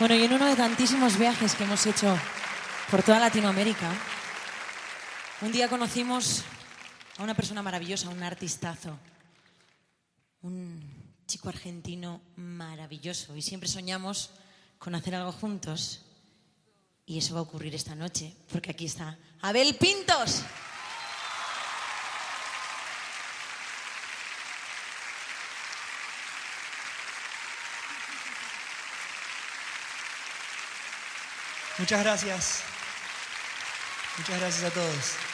Bueno, y en uno de tantísimos viajes que hemos hecho por toda Latinoamérica, un día conocimos a una persona maravillosa, un artistazo, un chico argentino maravilloso y siempre soñamos con hacer algo juntos y eso va a ocurrir esta noche porque aquí está Abel Pintos. Muchas gracias. Muchas gracias a todos.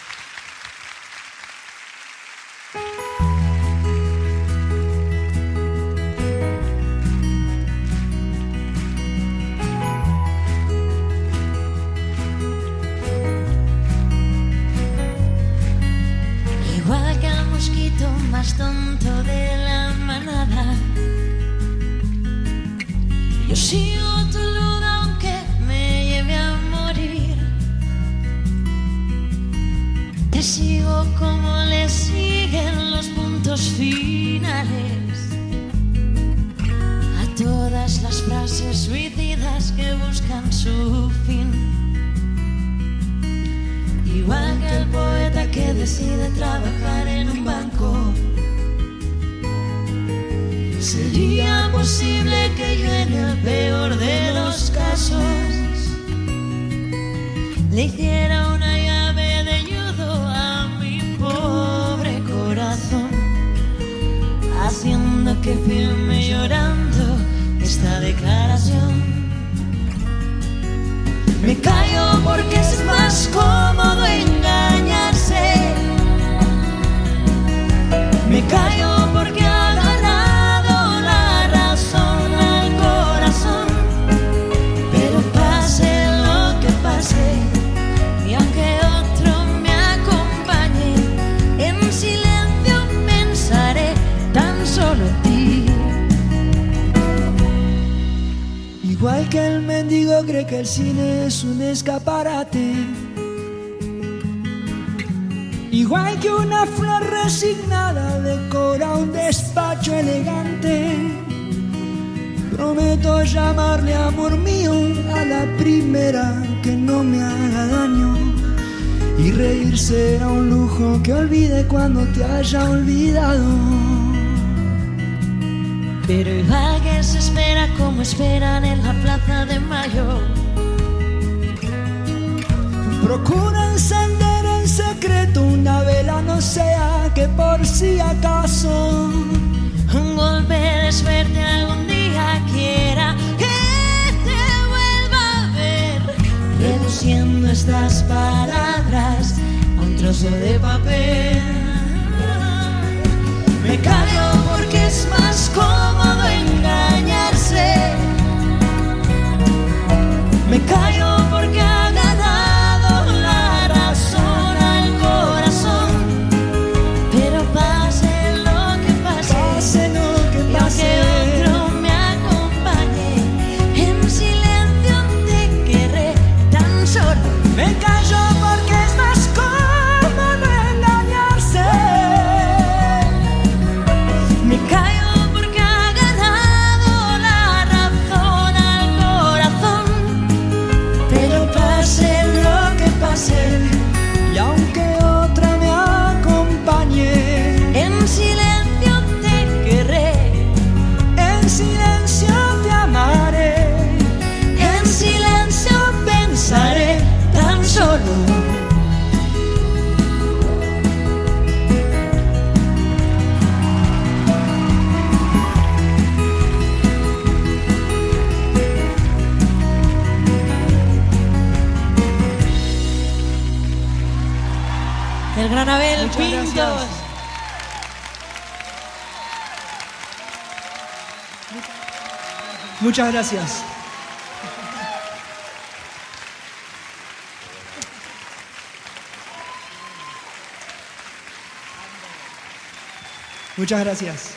Suicidas que buscan su fin. Igual que el poeta que decide trabajar en un banco. Sería posible que yo en el peor de los casos le hiciera una llave de judo a mi pobre corazón, haciendo que firme llorando esta declaración. Me callo porque es más cómodo engañarse. Me callo Igual que el mendigo cree que el cine es un escaparate. Igual que una flor resignada decora un despacho elegante. Prometo llamarle amor mío a la primera que no me haga daño. Y reír será un lujo que olvide cuando te haya olvidado. Pero igual que se espera como esperan en la plaza de mayo. Procura encender en secreto una vela, no sea que por si acaso Un golpe de suerte algún día quiera que te vuelva a ver. Reduciendo estas palabras a un trozo de papel. Me callo porque es más cómodo engañarse. Me callo Muchas gracias. Muchas gracias.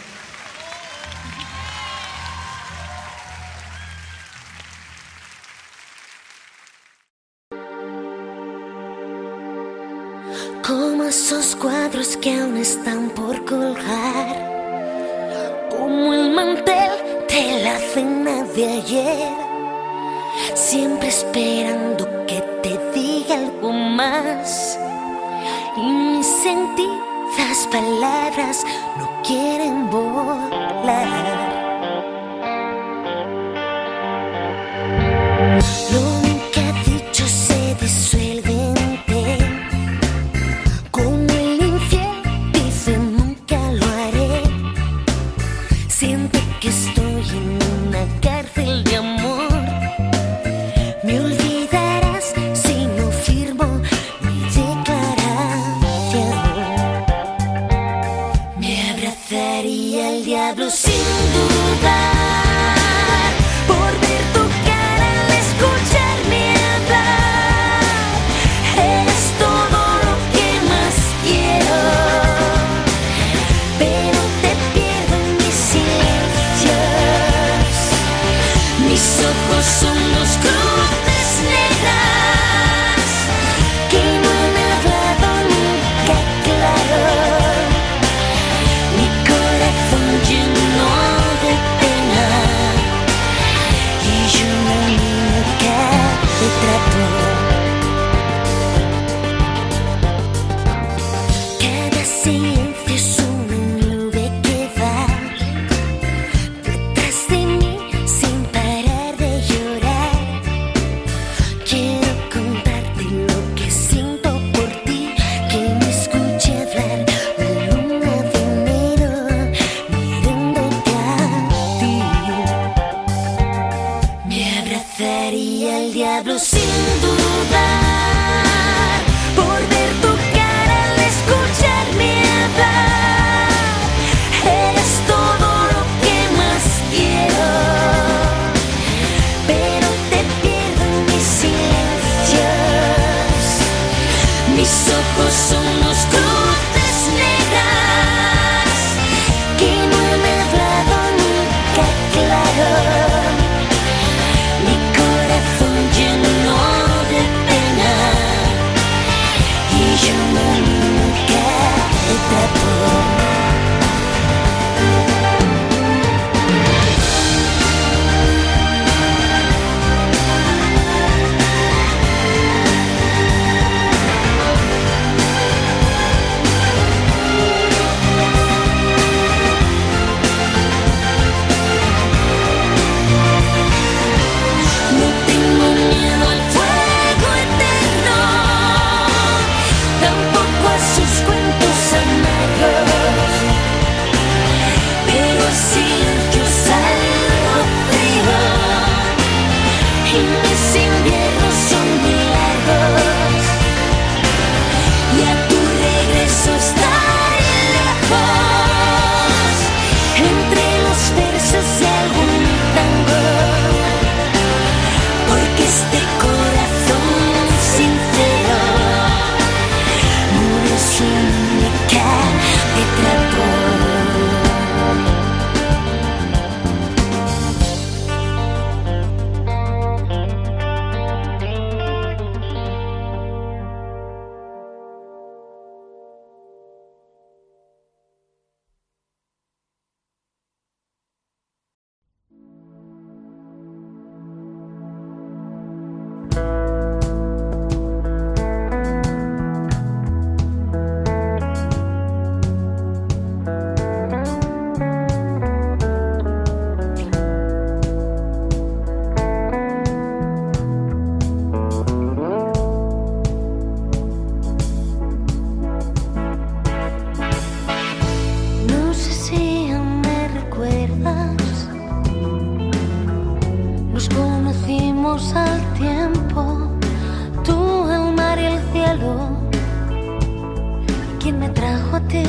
Como esos cuadros que aún están por colgar. Como el mantel de la cena de ayer, siempre esperando que te diga algo más. Y mis sentidas palabras no quieren volar. al tiempo, tú el mar y el cielo. ¿Quién me trajo a ti?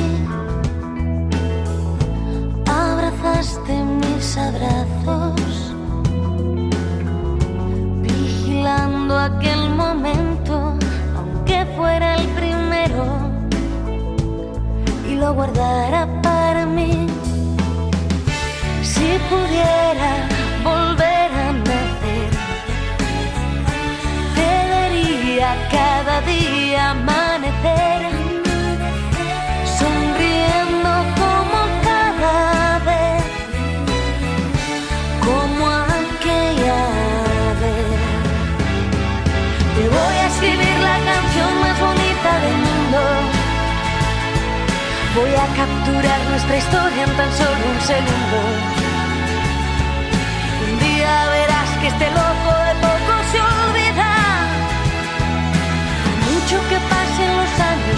Abrazaste mis abrazos, vigilando aquel momento, aunque fuera el primero, y lo guardara para mí. Si pudiera amanecer, sonriendo como cada vez, como aquella vez. Te voy a escribir la canción más bonita del mundo. Voy a capturar nuestra historia en tan solo un segundo. Un día verás que este loco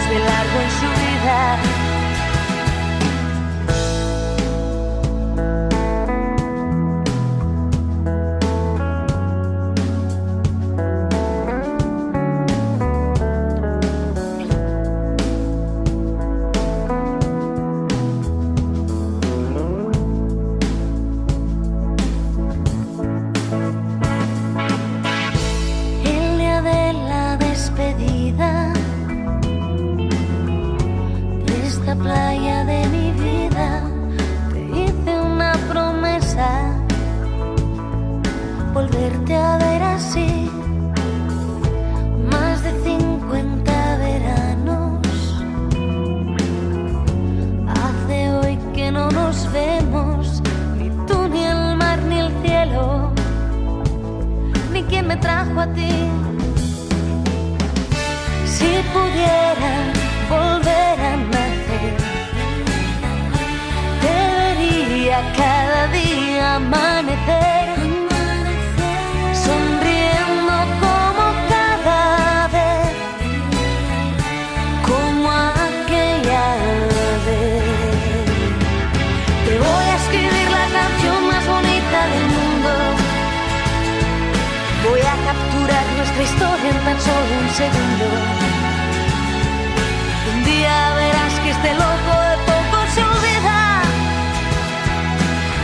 de largo en su vida. historia en tan solo un segundo. Un día verás que este loco de poco se olvida.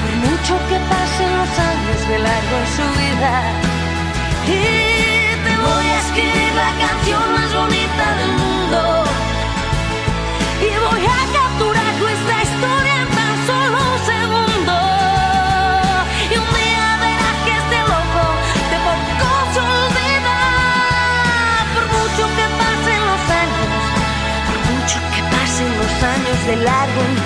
Por mucho que pasen los años de largo en su vida. Y te voy a escribir la canción más bonita del mundo. de largo en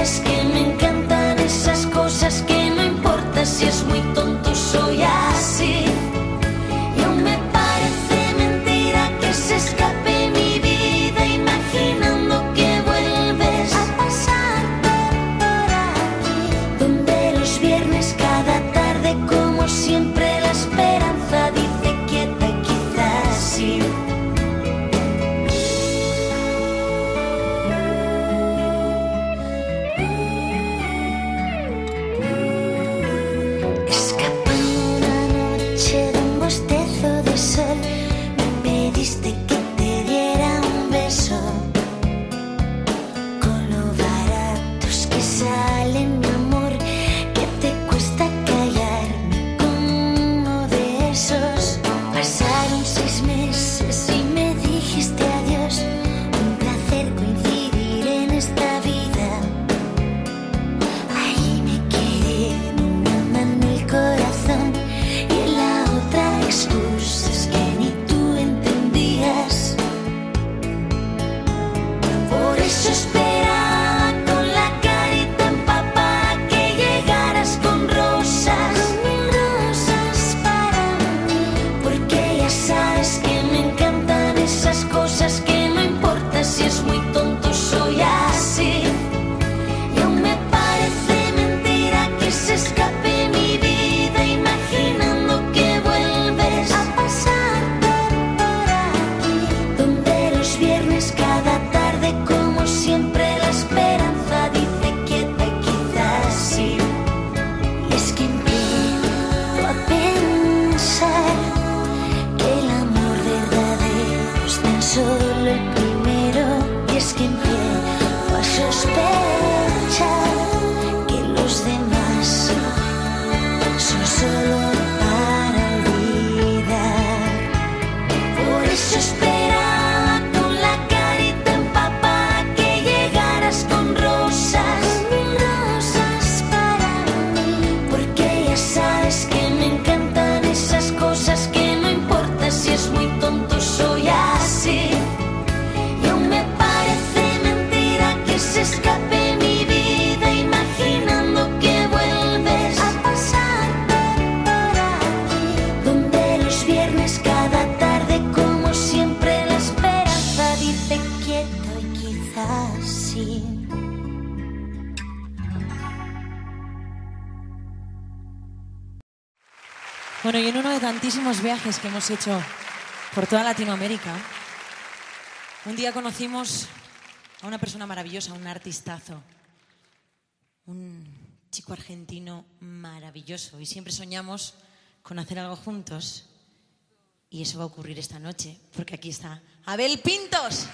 Es que me encantan esas cosas que no importa si es muy tantísimos viajes que hemos hecho por toda Latinoamérica, un día conocimos a una persona maravillosa, un artistazo, un chico argentino maravilloso. Y siempre soñamos con hacer algo juntos. Y eso va a ocurrir esta noche, porque aquí está Abel Pintos.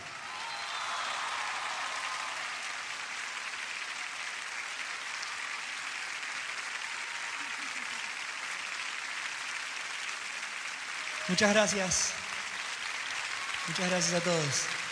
Muchas gracias. Muchas gracias a todos.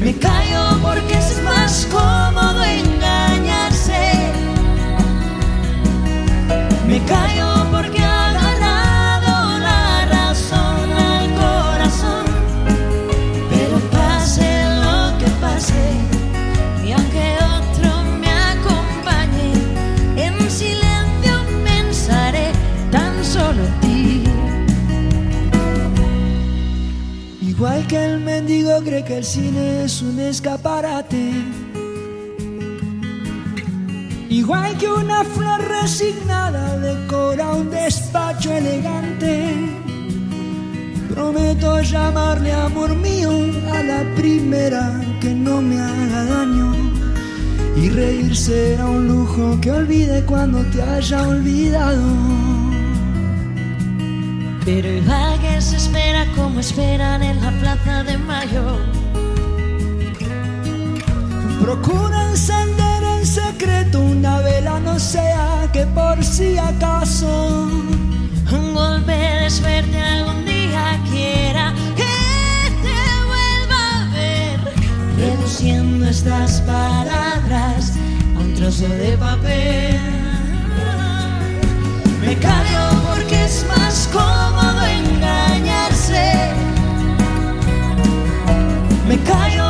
Me callo porque es más cómodo engañarse. Me callo Igual que el mendigo cree que el cine es un escaparate. Igual que una flor resignada decora un despacho elegante. Prometo llamarle amor mío a la primera que no me haga daño. Y reír será un lujo que olvide cuando te haya olvidado. Pero como esperan en la plaza de mayo. Procura encender en secreto una vela, no sea que por si acaso Un golpe de suerte algún día quiera que te vuelva a ver. Reduciendo estas palabras a un trozo de papel. Me callo porque es más cómodo Me callo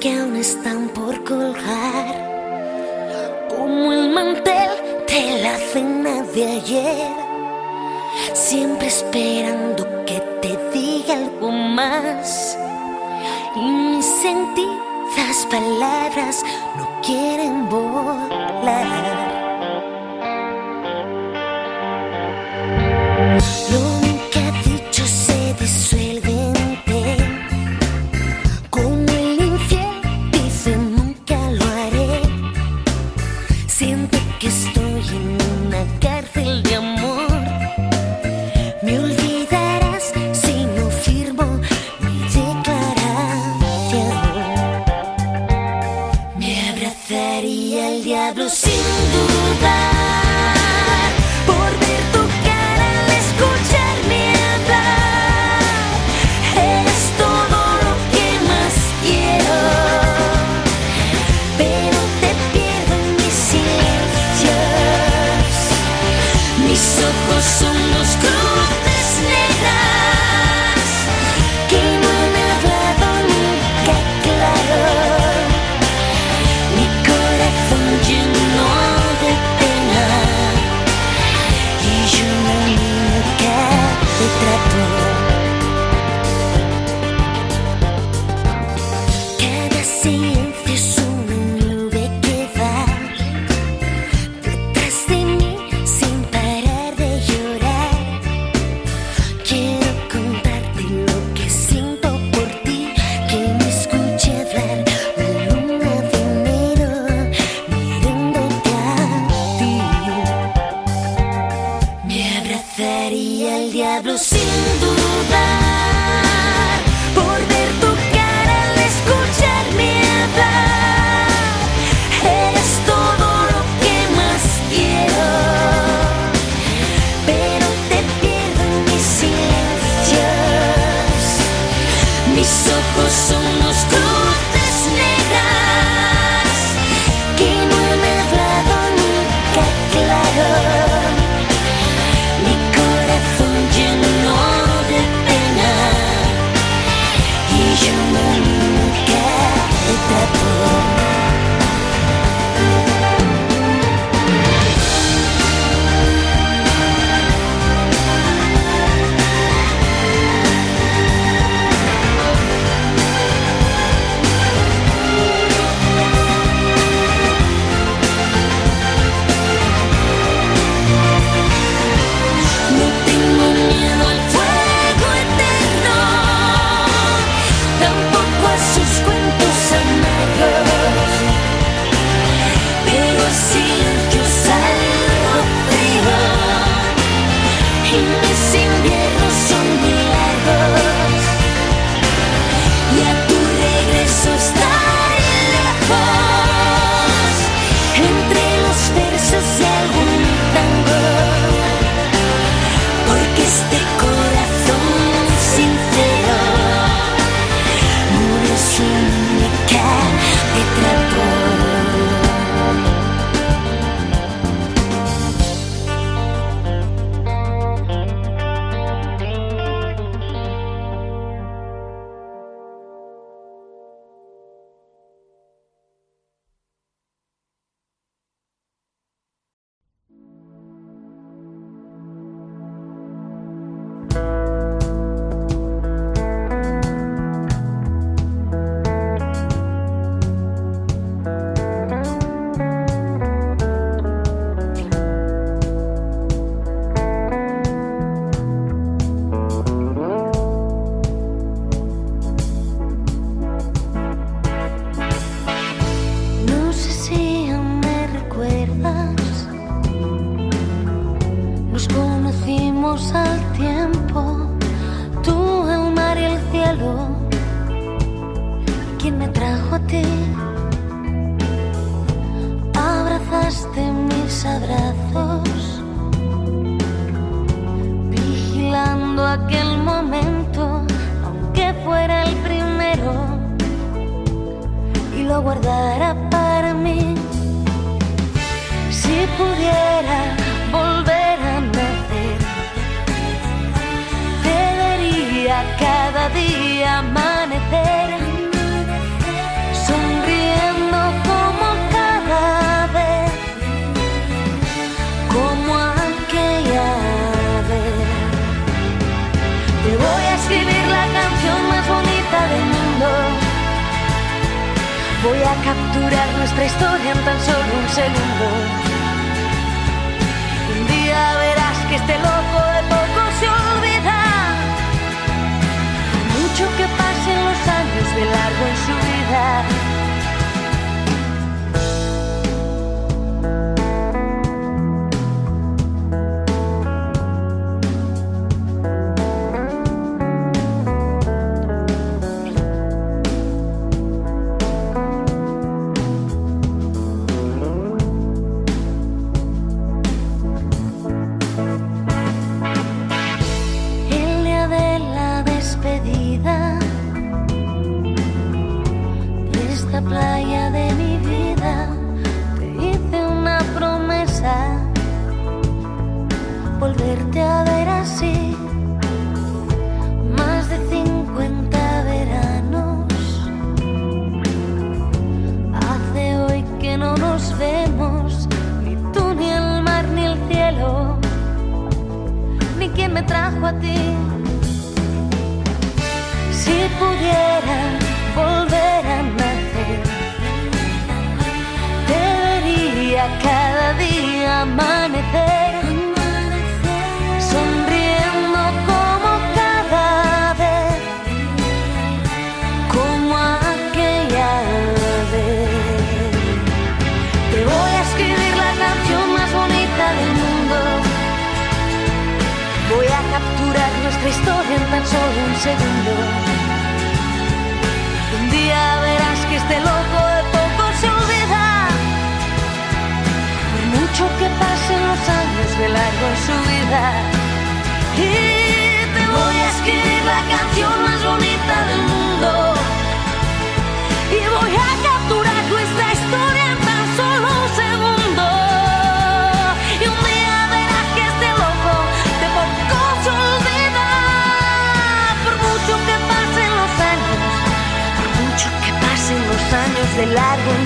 que aún están por colgar, como el mantel de la cena de ayer, siempre esperando que te diga algo más. Y mis sentidas palabras no quieren volar. nuestra historia en tan solo un segundo. Un día verás que este loco de poco se olvida. Mucho que pasen los años de largo en largo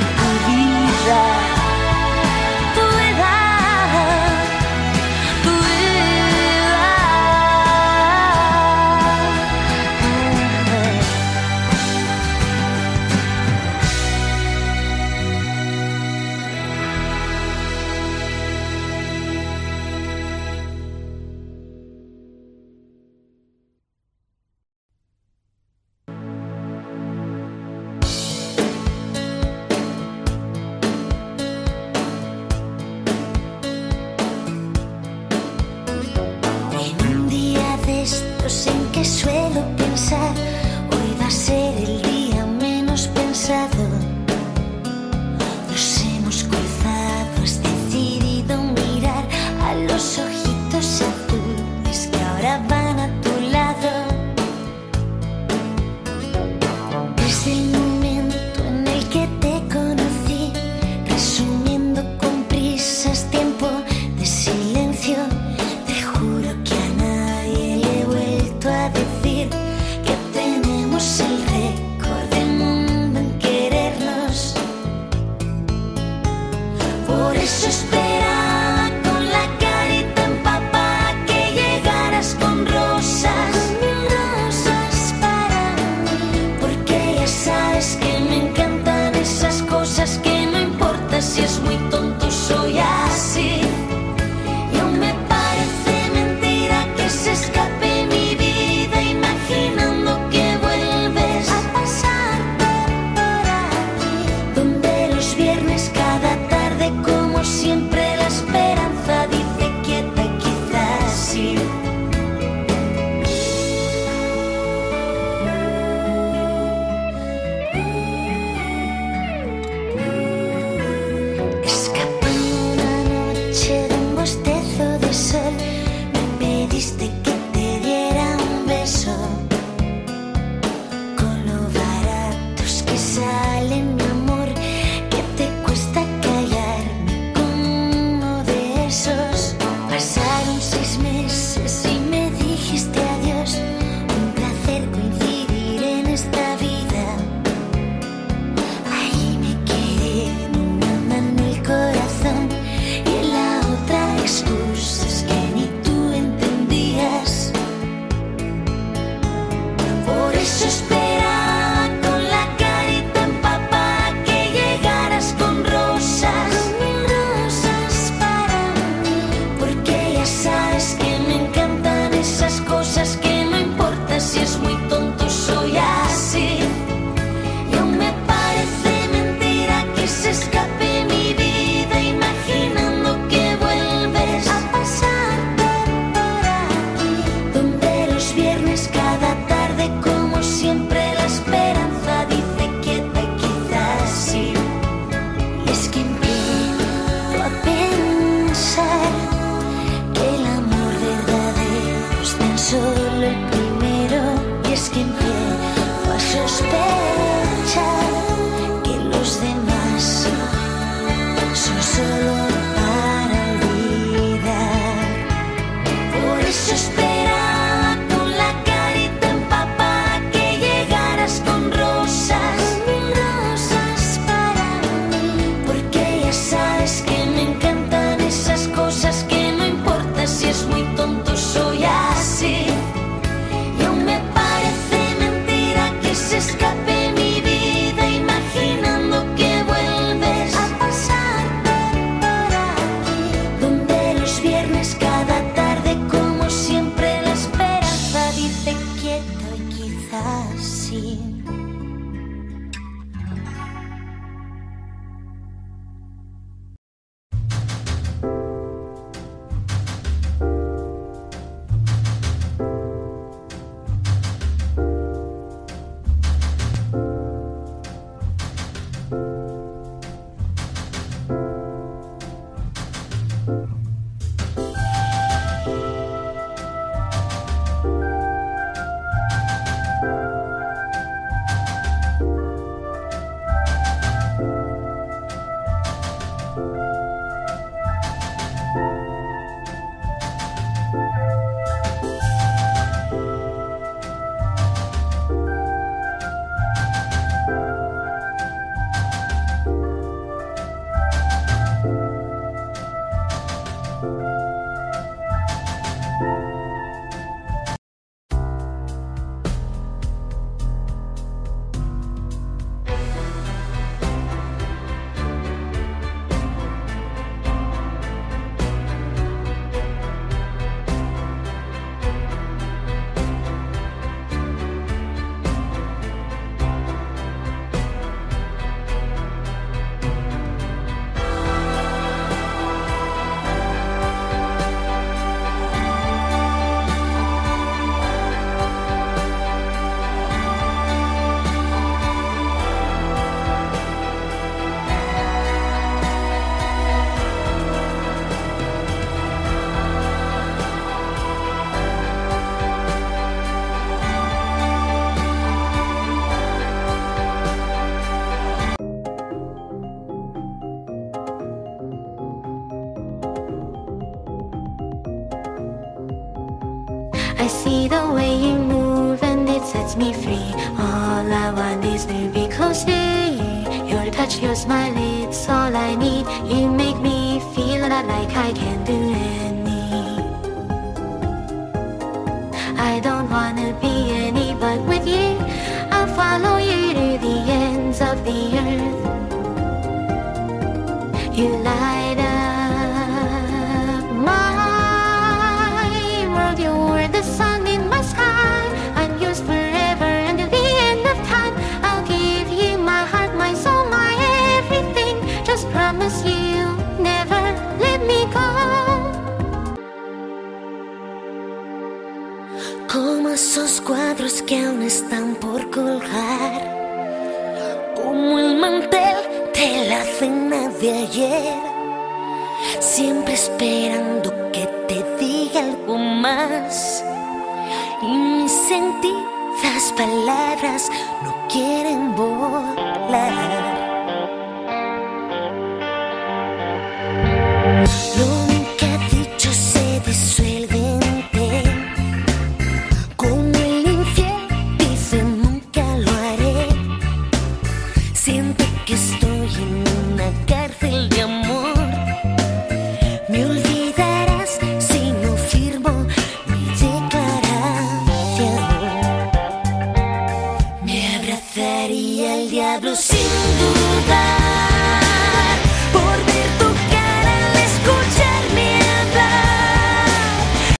Smile—it's all I need. You make me feel that like I can do it.